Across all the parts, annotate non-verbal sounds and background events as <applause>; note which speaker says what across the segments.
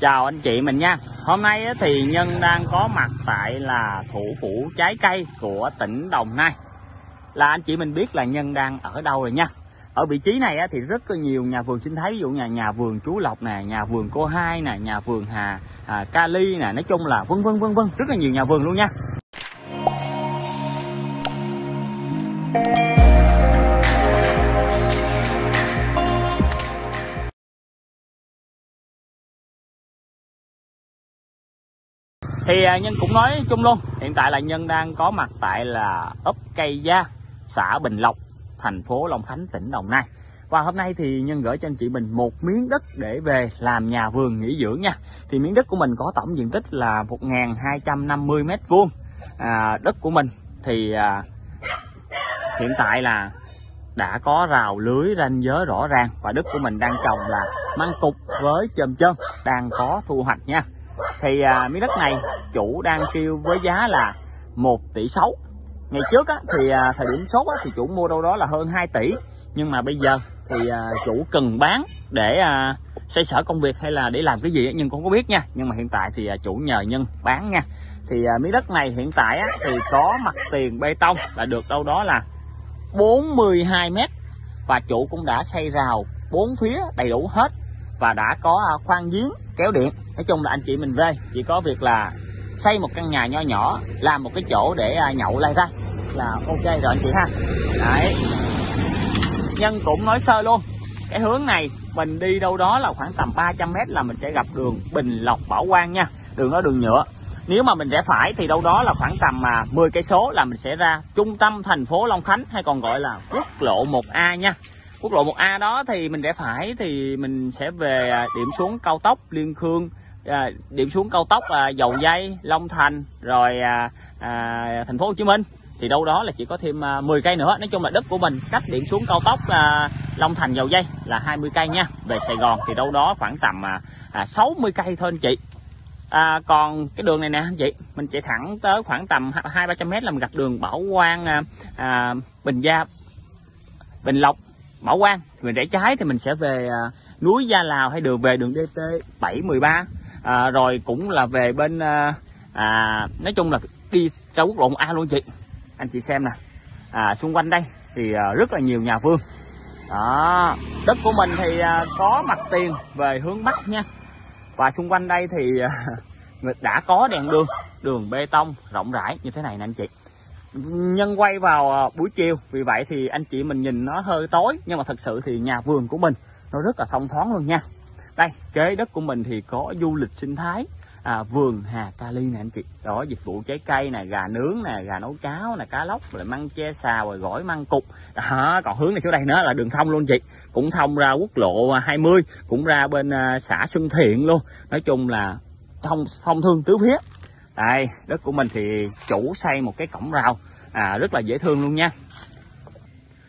Speaker 1: Chào anh chị mình nha. Hôm nay thì Nhân đang có mặt tại là thủ phủ trái cây của tỉnh Đồng Nai. Là anh chị mình biết là Nhân đang ở đâu rồi nha. Ở vị trí này thì rất là nhiều nhà vườn sinh thái Ví dụ nhà nhà vườn Chú Lộc nè, nhà vườn Cô Hai nè, nhà vườn Hà à, kali nè Nói chung là vân vân vân vân Rất là nhiều nhà vườn luôn nha. Thì à, nhân cũng nói chung luôn hiện tại là nhân đang có mặt tại là ấp cây gia xã bình lộc thành phố long khánh tỉnh đồng nai. Và hôm nay thì nhân gửi cho anh chị mình một miếng đất để về làm nhà vườn nghỉ dưỡng nha. Thì miếng đất của mình có tổng diện tích là 1.250 mét vuông. À, đất của mình thì à, hiện tại là đã có rào lưới ranh giới rõ ràng. Và đất của mình đang trồng là măng cục với chôm chôm đang có thu hoạch nha thì à, miếng đất này chủ đang kêu với giá là 1 tỷ 6 ngày trước á, thì à, thời điểm sốt á, thì chủ mua đâu đó là hơn 2 tỷ. Nhưng mà bây giờ thì à, chủ cần bán để à, xoay sở công việc hay là để làm cái gì á, nhưng cũng có biết nha. Nhưng mà hiện tại thì à, chủ nhờ nhân bán nha. Thì à, miếng đất này hiện tại á, thì có mặt tiền bê tông là được đâu đó là 42 mét. Và chủ cũng đã xây rào bốn phía đầy đủ hết và đã có à, khoan giếng kéo điện nói chung là anh chị mình về chỉ có việc là xây một căn nhà nho nhỏ, làm một cái chỗ để à, nhậu lai ra là ok rồi anh chị ha. Đấy. Nhân cũng nói sơ luôn, cái hướng này mình đi đâu đó là khoảng tầm 300 mét là mình sẽ gặp đường Bình Lộc Bảo Quang nha, đường đó đường nhựa. Nếu mà mình rẽ phải thì đâu đó là khoảng tầm mà 10 cây số là mình sẽ ra trung tâm thành phố Long Khánh, hay còn gọi là quốc lộ 1A nha. Quốc lộ 1A đó thì mình rẽ phải thì mình sẽ về à, điểm xuống cao tốc Liên Khương à, điểm xuống cao tốc à, Dầu Dây Long Thành rồi à, à, thành phố Hồ Chí Minh. Thì đâu đó là chỉ có thêm à, 10 cây nữa. Nói chung là đất của mình cách điểm xuống cao tốc à, Long Thành Dầu Dây là 20 cây nha. Về Sài Gòn thì đâu đó khoảng tầm à, à, 60 cây thôi anh chị. À, còn cái đường này nè anh chị mình chạy thẳng tới khoảng tầm hai ba trăm mét là mình gặp đường Bảo Quang à, à, Bình Gia Bình Lộc Bảo Quang. Mình rẽ trái thì mình sẽ về à, núi Gia Lào hay đường về đường DT 713 à, rồi cũng là về bên à, à, nói chung là đi ra quốc lộ 1A luôn chị. Anh chị xem nè. À, xung quanh đây thì à, rất là nhiều nhà vườn. Đó đất của mình thì à, có mặt tiền về hướng bắc nha. Và xung quanh đây thì à, <laughs> đã có đèn đường đường bê tông rộng rãi như thế này nè anh chị. Nhân quay vào à, buổi chiều vì vậy thì anh chị mình nhìn nó hơi tối nhưng mà thật sự thì nhà vườn của mình nó rất là thông thoáng luôn nha đây. Kế đất của mình thì có du lịch sinh thái. À, vườn hà kali nè anh chị. Đó dịch vụ trái cây nè gà nướng nè gà nấu cháo nè cá lóc rồi măng che xào rồi gỏi măng cục. Đó còn hướng này xuống đây nữa là đường thông luôn chị. Cũng thông ra quốc lộ à, 20 cũng ra bên à, xã Xuân Thiện luôn. Nói chung là thông thông thương tứ phía. Đây đất của mình thì chủ xây một cái cổng rào. À, rất là dễ thương luôn nha.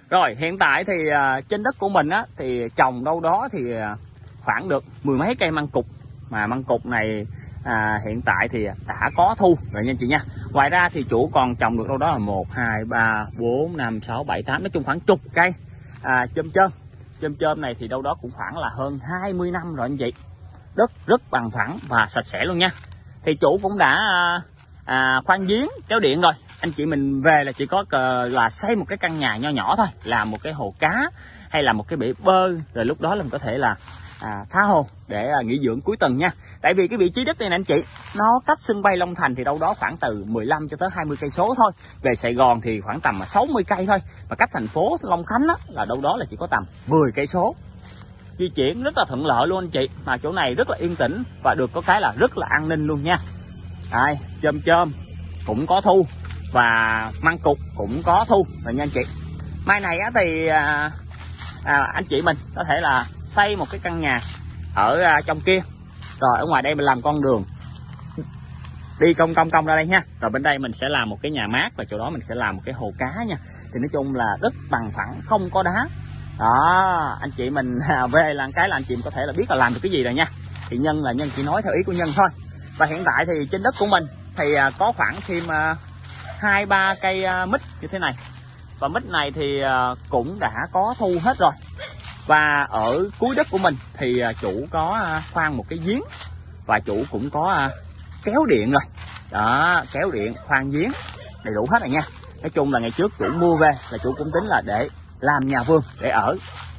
Speaker 1: Rồi hiện tại thì à, trên đất của mình á thì trồng đâu đó thì à, khoảng được mười mấy cây măng cục. Mà măng cục này à, hiện tại thì đã có thu rồi nha chị nha. Ngoài ra thì chủ còn trồng được đâu đó là một hai ba bốn năm sáu bảy tám nói chung khoảng chục cây. À, chôm chôm. Chôm chôm này thì đâu đó cũng khoảng là hơn 20 năm rồi anh chị. Đất rất bằng phẳng và sạch sẽ luôn nha. Thì chủ cũng đã à, à, khoan giếng kéo điện rồi. Anh chị mình về là chỉ có cờ là xây một cái căn nhà nho nhỏ thôi. Làm một cái hồ cá hay là một cái bể bơi. Rồi lúc đó là mình có thể là à, tha hồ để à, nghỉ dưỡng cuối tuần nha. Tại vì cái vị trí đất này nè anh chị nó cách sân bay Long Thành thì đâu đó khoảng từ 15 cho tới 20 cây số thôi. Về Sài Gòn thì khoảng tầm à, 60 cây thôi. Mà cách thành phố Long Khánh á, là đâu đó là chỉ có tầm 10 cây số. Di chuyển rất là thuận lợi luôn anh chị. Mà chỗ này rất là yên tĩnh và được có cái là rất là an ninh luôn nha. Ai chôm chôm cũng có thu và măng cục cũng có thu. Rồi nha anh chị. Mai này á thì à, à, anh chị mình có thể là xây một cái căn nhà ở à, trong kia. Rồi, ở ngoài đây mình làm con đường. Đi công công công ra đây nha. Rồi bên đây mình sẽ làm một cái nhà mát và chỗ đó mình sẽ làm một cái hồ cá nha. Thì nói chung là đất bằng phẳng, không có đá. Đó, anh chị mình à, về làm cái là anh chị có thể là biết là làm được cái gì rồi nha. Thì nhân là nhân chỉ nói theo ý của nhân thôi. Và hiện tại thì trên đất của mình thì à, có khoảng thêm hai, ba cây mít như thế này. Và mít này thì cũng đã có thu hết rồi và ở cuối đất của mình thì à, chủ có à, khoan một cái giếng và chủ cũng có à, kéo điện rồi. Đó kéo điện khoan giếng đầy đủ hết rồi nha. Nói chung là ngày trước chủ mua về là chủ cũng tính là để làm nhà vườn để ở.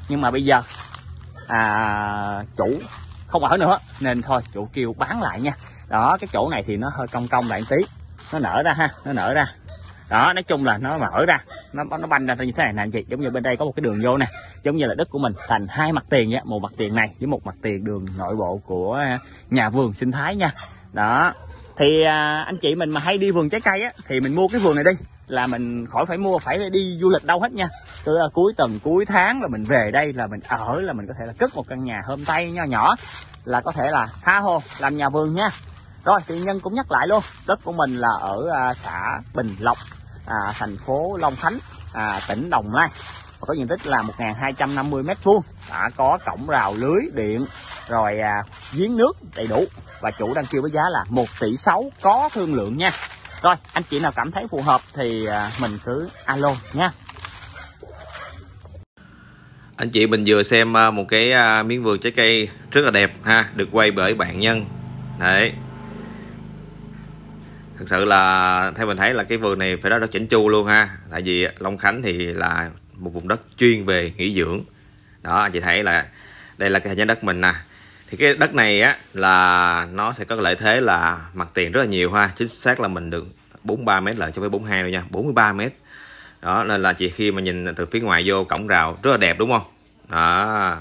Speaker 1: Nhưng mà bây giờ à, chủ không ở nữa nên thôi chủ kêu bán lại nha. Đó cái chỗ này thì nó hơi cong cong lại tí. Nó nở ra ha nó nở ra. Đó nói chung là nó mở ra. Nó nó banh ra như thế này nè anh chị. Giống như bên đây có một cái đường vô nè giống như là đất của mình thành hai mặt tiền nhé một mặt tiền này với một mặt tiền đường nội bộ của à, nhà vườn sinh thái nha. Đó thì à, anh chị mình mà hay đi vườn trái cây á thì mình mua cái vườn này đi là mình khỏi phải mua phải đi du lịch đâu hết nha. Từ à, cuối tuần cuối tháng là mình về đây là mình ở là mình có thể là cất một căn nhà hôm tay nho nhỏ là có thể là tha hồ làm nhà vườn nha. Rồi thì nhân cũng nhắc lại luôn đất của mình là ở à, xã Bình Lộc à, thành phố Long Khánh à, tỉnh Đồng Nai và có diện tích là 1.250 mét vuông. Đã có cổng rào lưới điện rồi à, giếng nước đầy đủ. Và chủ đang kêu với giá là 1 tỷ 6 có thương lượng nha. Rồi anh chị nào cảm thấy phù hợp thì à, mình cứ alo nha.
Speaker 2: Anh chị mình vừa xem à, một cái à, miếng vườn trái cây rất là đẹp ha được quay bởi bạn nhân. Đấy. Thật sự là theo mình thấy là cái vườn này phải nói là chỉnh chu luôn ha. Tại vì Long Khánh thì là một vùng đất chuyên về nghỉ dưỡng. Đó, anh chị thấy là đây là cái hình đất mình nè. Thì cái đất này á, là nó sẽ có lợi thế là mặt tiền rất là nhiều ha. Chính xác là mình được 43 mét là cho với 42 rồi nha 43 mét. Đó, nên là chị khi mà nhìn từ phía ngoài vô, cổng rào rất là đẹp, đúng không? Đó.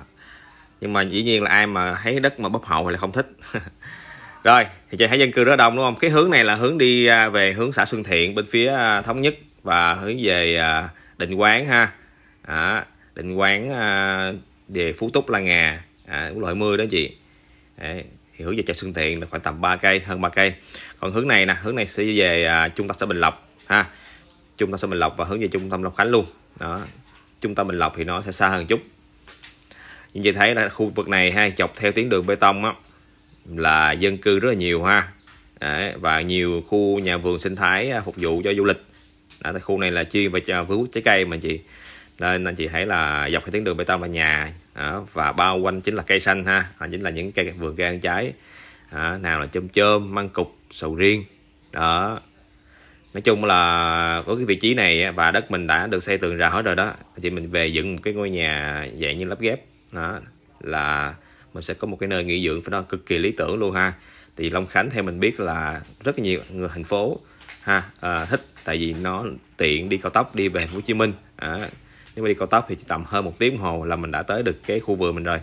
Speaker 2: Nhưng mà dĩ nhiên là ai mà thấy đất mà bắp hậu thì là không thích. <laughs> Rồi, thì chị thấy dân cư rất đông, đúng không? Cái hướng này là hướng đi à, về hướng xã Xuân Thiện bên phía à, thống nhất và hướng về à, định quán ha à, định quán à, về phú túc la ngà. À, loại mưa đó chị. Đấy, thì hướng về chợ Xuân Thiện là khoảng tầm 3 cây hơn 3 cây. Còn hướng này nè hướng này sẽ về à, trung tâm xã Bình Lộc ha. Trung tâm xã Bình Lộc và hướng về trung tâm Long Khánh luôn. Đó trung tâm Bình Lộc thì nó sẽ xa hơn chút. Như vậy thấy là khu vực này ha chọc theo tuyến đường bê tông á là dân cư rất là nhiều ha. Đấy, và nhiều khu nhà vườn sinh thái à, phục vụ cho du lịch. Đó, khu này là chuyên về cho vú trái cây mà chị nên anh chị thấy là dọc cái tuyến đường bê tông là nhà đó, và bao quanh chính là cây xanh ha. À, chính là những cây vườn cây ăn trái. Đó, nào là chôm chôm măng cục sầu riêng. Đó. Nói chung là có cái vị trí này và đất mình đã được xây tường rào hết rồi đó. Chị mình về dựng một cái ngôi nhà dạng như lắp ghép. Đó là mình sẽ có một cái nơi nghỉ dưỡng phải nói cực kỳ lý tưởng luôn ha. Thì Long Khánh theo mình biết là rất nhiều người thành phố ha à, thích. Tại vì nó tiện đi cao tốc đi về Hồ Chí Minh. À, nếu mà đi cao tốc thì chỉ tầm hơn một tiếng hồ là mình đã tới được cái khu vườn mình rồi.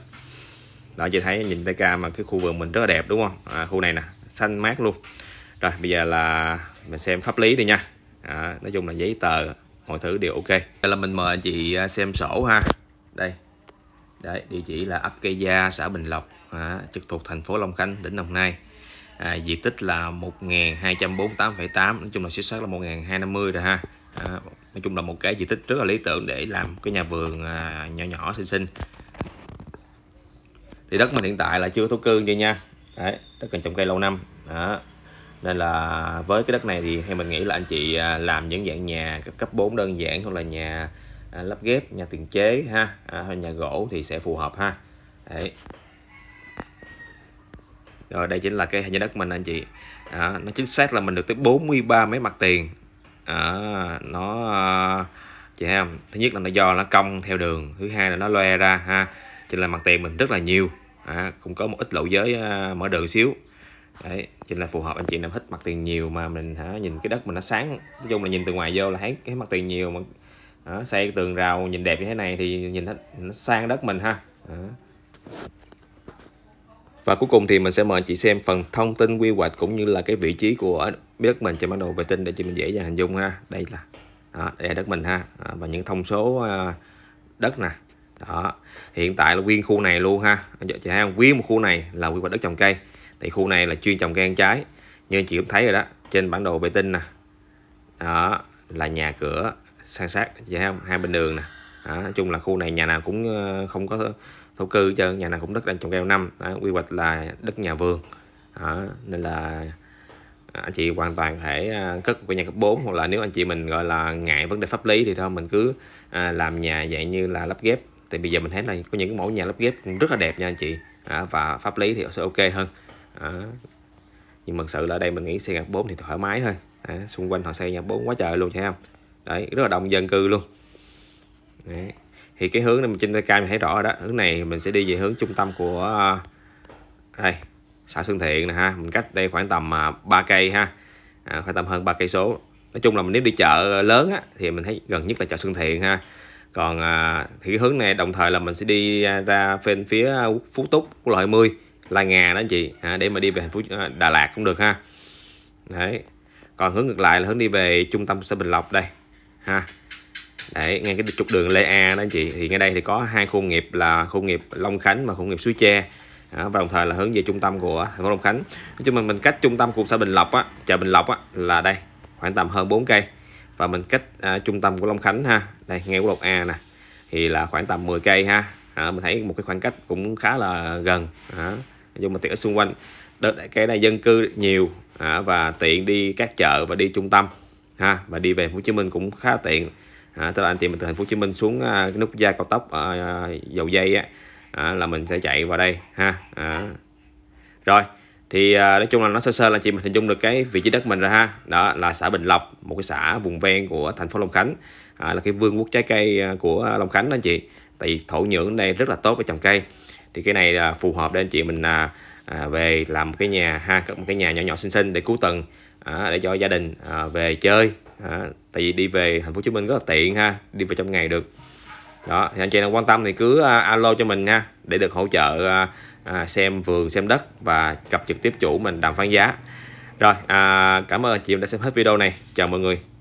Speaker 2: Đó chị thấy nhìn tay ca mà cái khu vườn mình rất là đẹp đúng không? À, khu này nè xanh mát luôn. Rồi bây giờ là mình xem pháp lý đi nha. À, nói chung là giấy tờ mọi thứ đều ok. Đây là mình mời anh chị à, xem sổ ha. Đây. Đấy, địa chỉ là ấp Cây Gia, xã Bình Lộc, à, trực thuộc thành phố Long Khánh, tỉnh Đồng Nai. À, diện tích là 1.248,8, nói chung là xuất sắc là 1.250 rồi ha. À, nói chung là một cái diện tích rất là lý tưởng để làm cái nhà vườn à, nhỏ nhỏ xinh xinh. Thì đất mình hiện tại là chưa thổ cư vậy nha. Đấy, đất cần trồng cây lâu năm. Đó. Nên là với cái đất này thì hay mình nghĩ là anh chị à, làm những dạng nhà cấp 4 đơn giản hoặc là nhà à, lắp ghép nhà tiền chế ha à, nhà gỗ thì sẽ phù hợp ha Đấy. rồi đây chính là cái nhà đất mình anh chị à, nó chính xác là mình được tới 43 mấy mặt tiền à, nó à, chị thấy không thứ nhất là nó do nó cong theo đường thứ hai là nó loe ra ha. Cho là mặt tiền mình rất là nhiều à, cũng có một ít lộ giới à, mở đường xíu. Đấy cho là phù hợp anh chị nào thích mặt tiền nhiều mà mình hả nhìn cái đất mình nó sáng. Nói chung là nhìn từ ngoài vô là thấy cái mặt tiền nhiều mà hả, xây tường rào nhìn đẹp như thế này thì nhìn nó, nó sang đất mình ha. Đó và cuối cùng thì mình sẽ mời chị xem phần thông tin quy hoạch cũng như là cái vị trí của đất mình trên bản đồ vệ tinh để chị mình dễ dàng hình dung ha. Đây là đó, đây là đất mình ha. Đó, và những thông số uh, đất nè. Đó hiện tại là nguyên khu này luôn ha. Chị thấy không? Nguyên một khu này là quy hoạch đất trồng cây. Thì khu này là chuyên trồng cây ăn trái. Như chị cũng thấy rồi đó trên bản đồ vệ tinh nè. Đó là nhà cửa san sát. Vậy không? Hai bên đường nè. Đó, nói chung là khu này nhà nào cũng ờ, không có thổ cư cho nhà nào cũng đất đang trồng keo năm. Đó, quy hoạch là đất nhà vườn. Đó, nên là à, anh chị hoàn toàn thể à, cất cái nhà cấp 4 hoặc là nếu anh chị mình gọi là ngại vấn đề pháp lý thì thôi mình cứ à, làm nhà dạng như là lắp ghép. Thì bây giờ mình thấy là có những mẫu nhà lắp ghép cũng rất là đẹp nha anh chị. À, và pháp lý thì sẽ ok hơn. Đó. nhưng mà thực sự là ở đây mình nghĩ xây nhà 4 thì thoải mái thôi. À, xung quanh họ xây nhà 4 quá trời luôn thấy không? Đấy rất là đông dân cư luôn. Đấy thì cái hướng này mình trên tay cam mình thấy rõ đó. Hướng này mình sẽ đi về hướng trung tâm của à, đây xã Xuân Thiện nè ha. Mình cách đây khoảng tầm à, 3 cây ha. À, khoảng tầm hơn 3 cây số. Nói chung là mình nếu đi chợ lớn á, thì mình thấy gần nhất là chợ Xuân Thiện ha. Còn à, thì cái hướng này đồng thời là mình sẽ đi ra bên phía Phú Túc của loại 20 La Ngà đó anh chị. À, để mà đi về thành phố à, Đà Lạt cũng được ha. Đấy. Còn hướng ngược lại là hướng đi về trung tâm xã Bình Lộc đây ha đấy ngay cái trục đường Lê A đó anh chị. Thì ngay đây thì có hai khu nghiệp là khu nghiệp Long Khánh và khu nghiệp Suối Tre. Đó, và đồng thời là hướng về trung tâm của thành phố Long Khánh. Nói chung mình mình cách trung tâm của xã Bình Lộc á chợ Bình Lộc á là đây khoảng tầm hơn 4 cây. Và mình cách à, trung tâm của Long Khánh ha đây ngay quốc lộ A nè thì là khoảng tầm 10 cây ha. À, mình thấy một cái khoảng cách cũng khá là gần. À, nhưng mà tiện ở xung quanh. Đợt cái này dân cư nhiều à, và tiện đi các chợ và đi trung tâm ha và đi về Hồ Chí Minh cũng khá tiện à, tức là anh chị mình từ thành phố Hồ Chí Minh xuống à, nút giao cao tốc à, dầu dây á à, là mình sẽ chạy vào đây ha à. rồi thì à, nói chung là nó sơ sơ là chị mình hình dung được cái vị trí đất mình rồi ha. Đó là xã Bình Lộc một cái xã vùng ven của thành phố Long Khánh. À, là cái vương quốc trái cây à, của Long Khánh đó anh chị. Tại vì thổ nhưỡng ở đây rất là tốt với trồng cây. Thì cái này là phù hợp để anh chị mình à, à, về làm một cái nhà ha một cái nhà nhỏ nhỏ xinh xinh để cứu tầng à, để cho gia đình à, về chơi à, tại vì đi về thành phố Hồ Chí Minh rất là tiện ha đi về trong ngày được. Đó thì anh chị nào quan tâm thì cứ uh, alo cho mình nha để được hỗ trợ uh, uh, xem vườn xem đất và gặp trực tiếp chủ mình đàm phán giá. Rồi à, cảm ơn anh chị đã xem hết video này. Chào mọi người.